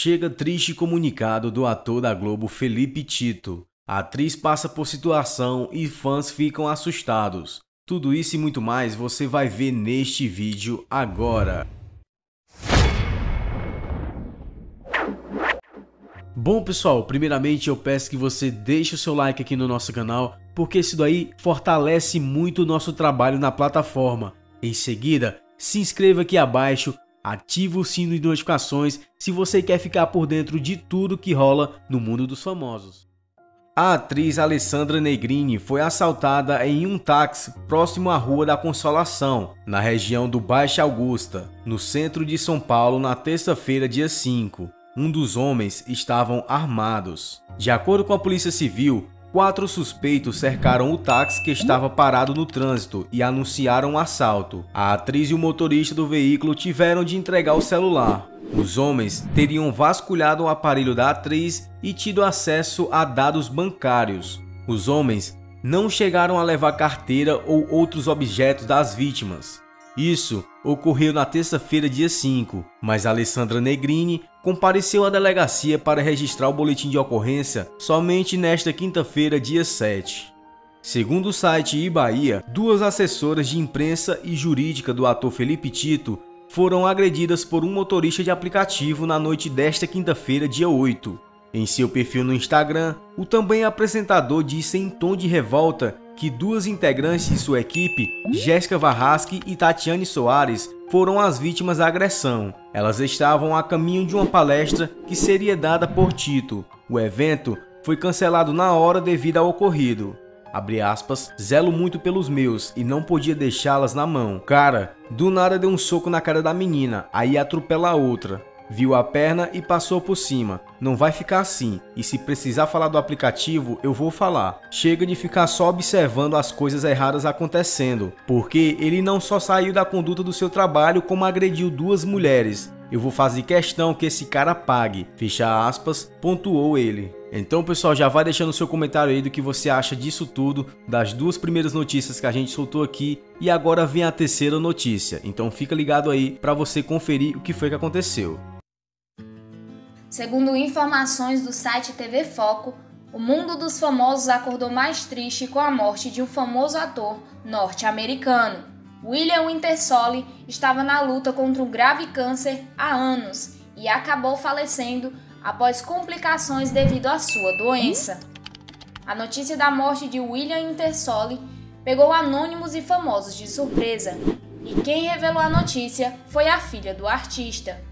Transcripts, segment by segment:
chega triste comunicado do ator da Globo Felipe Tito. A atriz passa por situação e fãs ficam assustados. Tudo isso e muito mais você vai ver neste vídeo agora. Bom pessoal, primeiramente eu peço que você deixe o seu like aqui no nosso canal, porque isso daí fortalece muito o nosso trabalho na plataforma. Em seguida, se inscreva aqui abaixo, ative o sino de notificações se você quer ficar por dentro de tudo que rola no mundo dos famosos. A atriz Alessandra Negrini foi assaltada em um táxi próximo à Rua da Consolação, na região do Baixa Augusta, no centro de São Paulo, na terça-feira, dia 5. Um dos homens estavam armados. De acordo com a Polícia Civil, quatro suspeitos cercaram o táxi que estava parado no trânsito e anunciaram um assalto. A atriz e o motorista do veículo tiveram de entregar o celular. Os homens teriam vasculhado o aparelho da atriz e tido acesso a dados bancários. Os homens não chegaram a levar carteira ou outros objetos das vítimas. Isso ocorreu na terça-feira, dia 5, mas Alessandra Negrini compareceu à delegacia para registrar o boletim de ocorrência somente nesta quinta-feira, dia 7. Segundo o site Ibaia, duas assessoras de imprensa e jurídica do ator Felipe Tito foram agredidas por um motorista de aplicativo na noite desta quinta-feira, dia 8. Em seu perfil no Instagram, o também apresentador disse em tom de revolta que duas integrantes de sua equipe, Jéssica Varrasque e Tatiane Soares, foram as vítimas da agressão. Elas estavam a caminho de uma palestra que seria dada por Tito. O evento foi cancelado na hora devido ao ocorrido. Abre aspas, zelo muito pelos meus e não podia deixá-las na mão. Cara, do nada deu um soco na cara da menina, aí atropela a outra. Viu a perna e passou por cima. Não vai ficar assim. E se precisar falar do aplicativo, eu vou falar. Chega de ficar só observando as coisas erradas acontecendo, porque ele não só saiu da conduta do seu trabalho, como agrediu duas mulheres. Eu vou fazer questão que esse cara pague. Fecha aspas, pontuou ele. Então, pessoal, já vai deixando seu comentário aí do que você acha disso tudo, das duas primeiras notícias que a gente soltou aqui e agora vem a terceira notícia. Então, fica ligado aí para você conferir o que foi que aconteceu. Segundo informações do site TV Foco, o mundo dos famosos acordou mais triste com a morte de um famoso ator norte-americano. William Wintersoli estava na luta contra um grave câncer há anos e acabou falecendo após complicações devido à sua doença. A notícia da morte de William Wintersoli pegou anônimos e famosos de surpresa, e quem revelou a notícia foi a filha do artista.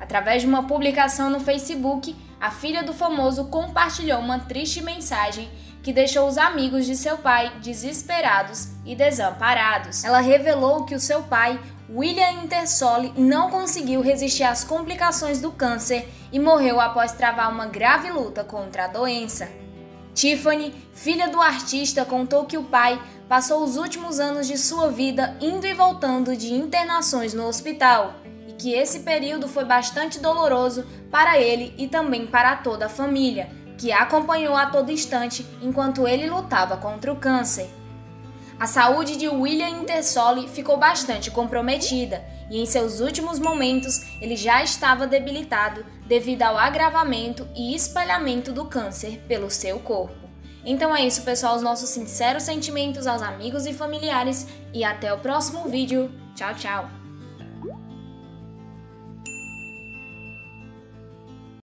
Através de uma publicação no Facebook, a filha do famoso compartilhou uma triste mensagem que deixou os amigos de seu pai desesperados e desamparados. Ela revelou que o seu pai, William Intersoli, não conseguiu resistir às complicações do câncer e morreu após travar uma grave luta contra a doença. Tiffany, filha do artista, contou que o pai passou os últimos anos de sua vida indo e voltando de internações no hospital que esse período foi bastante doloroso para ele e também para toda a família, que acompanhou a todo instante enquanto ele lutava contra o câncer. A saúde de William Intersoli ficou bastante comprometida e em seus últimos momentos ele já estava debilitado devido ao agravamento e espalhamento do câncer pelo seu corpo. Então é isso, pessoal, os nossos sinceros sentimentos aos amigos e familiares e até o próximo vídeo. Tchau, tchau!